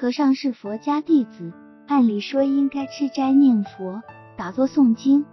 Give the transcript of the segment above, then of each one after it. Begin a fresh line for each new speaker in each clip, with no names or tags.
和尚是佛家弟子，按理说应该吃斋念佛、打坐诵经，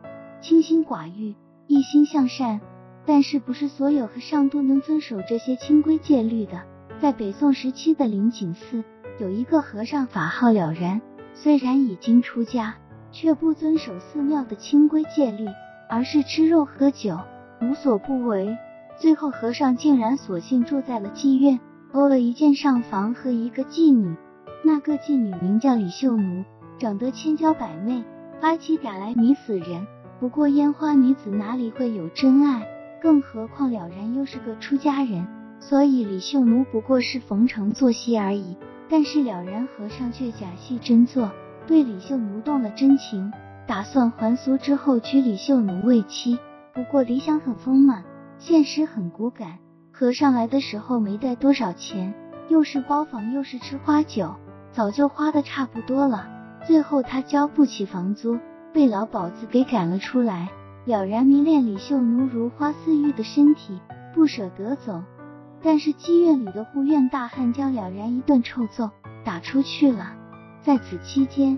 清心寡欲，一心向善。但是不是所有和尚都能遵守这些清规戒律的？在北宋时期的灵井寺，有一个和尚法号了然，虽然已经出家，却不遵守寺庙的清规戒律，而是吃肉喝酒，无所不为。最后，和尚竟然索性住在了妓院，欧了一间上房和一个妓女。那个妓女名叫李秀奴，长得千娇百媚，发起嗲来迷死人。不过烟花女子哪里会有真爱？更何况了然又是个出家人，所以李秀奴不过是逢场作戏而已。但是了然和尚却假戏真做，对李秀奴动了真情，打算还俗之后娶李秀奴为妻。不过理想很丰满，现实很骨感。和尚来的时候没带多少钱，又是包房又是吃花酒，早就花的差不多了。最后他交不起房租，被老鸨子给赶了出来。了然迷恋李秀奴如花似玉的身体，不舍得走。但是妓院里的护院大汉将了然一顿臭揍，打出去了。在此期间，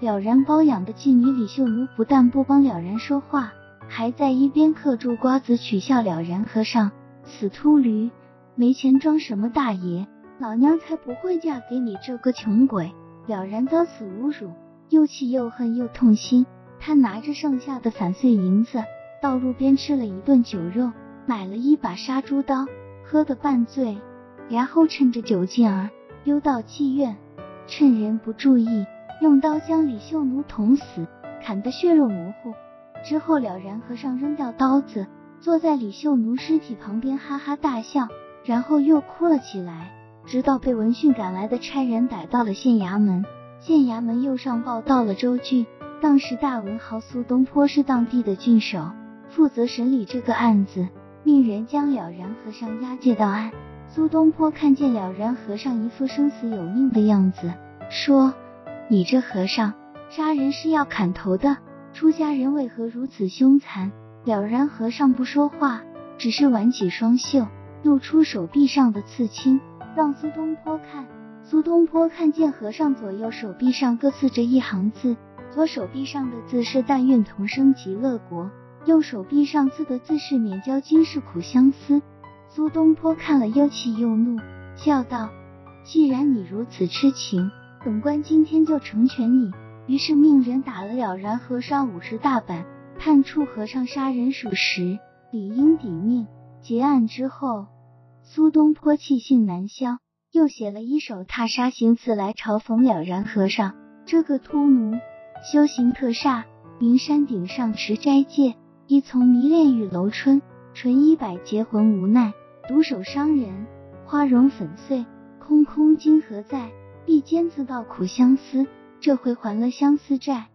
了然包养的妓女李秀奴不但不帮了然说话，还在一边嗑住瓜子取笑了然和尚：“死秃驴，没钱装什么大爷？老娘才不会嫁给你这个穷鬼！”了然遭此侮辱，又气又恨又痛心。他拿着剩下的散碎银子，到路边吃了一顿酒肉，买了一把杀猪刀，喝得半醉，然后趁着酒劲儿溜到妓院，趁人不注意，用刀将李秀奴捅死，砍得血肉模糊。之后了然和尚扔掉刀子，坐在李秀奴尸体旁边哈哈大笑，然后又哭了起来，直到被闻讯赶来的差人逮到了县衙门，县衙门又上报到了州郡。当时大文豪苏东坡是当地的郡守，负责审理这个案子，命人将了然和尚押解到案。苏东坡看见了然和尚一副生死有命的样子，说：“你这和尚杀人是要砍头的，出家人为何如此凶残？”了然和尚不说话，只是挽起双袖，露出手臂上的刺青，让苏东坡看。苏东坡看见和尚左右手臂上各刺着一行字。左手臂上的字是“但愿同生极乐国”，右手臂上刺的字是“免教今世苦相思”。苏东坡看了又气又怒，笑道：“既然你如此痴情，本官今天就成全你。”于是命人打了了然和尚五十大板，判处和尚杀人属实，理应抵命。结案之后，苏东坡气性难消，又写了一首踏沙行词来嘲讽了然和尚这个秃奴。修行特煞，名山顶上持斋戒，一从迷恋玉楼春，纯一百结魂无奈，独守伤人，花容粉碎，空空今何在？必兼自道苦相思，这回还了相思债。